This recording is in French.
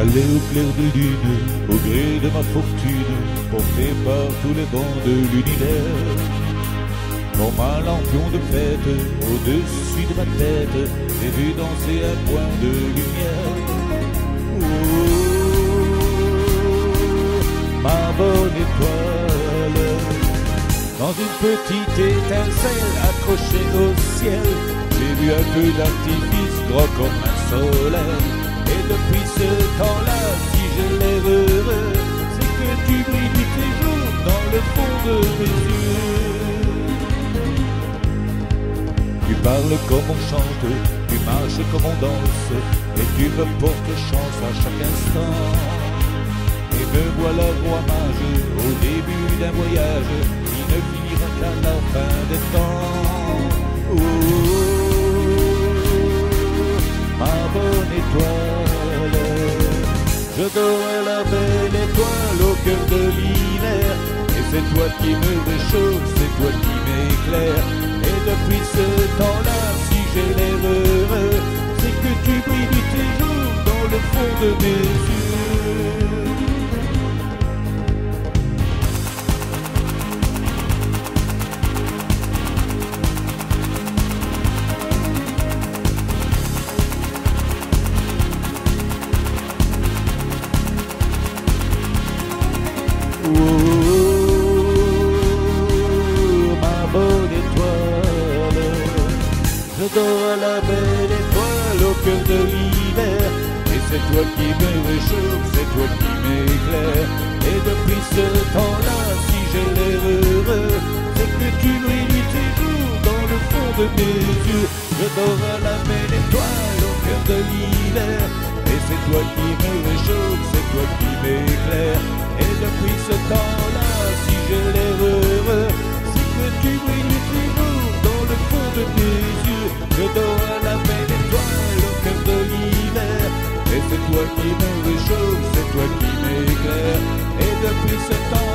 Aller au clair de lune, au gré de ma fortune, porté par tous les vents de l'univers. Comme un lampion de fête, au-dessus de ma tête, j'ai vu danser un point de lumière. Oh, ma bonne étoile, dans une petite étincelle accrochée au ciel, j'ai vu un peu d'artifice gros comme un soleil. Et depuis ce temps-là, si je l'ai heureux, c'est que tu brilles tous les jours dans le fond de mes yeux. Tu parles comme on chante, tu marches comme on danse, et tu me portes chance à chaque instant. Et me voilà roi mage au début d'un voyage qui ne finira qu'à la fin des temps. De l'hiver. Et c'est toi qui me réchauffe, c'est toi qui m'éclaire. Et depuis ce temps-là, si j'ai l'air heureux, c'est que tu brilles tes jours dans le fond de mes Oh, ma bonne étoile, j'adore la belle étoile au cœur de l'hiver. Et c'est toi qui me réchauffe, c'est toi qui m'éclaire. Et depuis ce temps-là, si j'ai l'air heureux, c'est que tu brilles tes jours dans le fond de mes yeux. J'adore la belle étoile au cœur de l'hiver. Et c'est toi qui me réchauffe, c'est toi qui m'éclaire. Depuis ce temps-là, si j'ai l'air heureux, c'est que tu brilles toujours dans le fond de mes yeux? Je dors à la belle étoile au cœur de l'hiver. Et c'est toi qui me réchauffe, c'est toi qui m'éclaire. Et depuis ce temps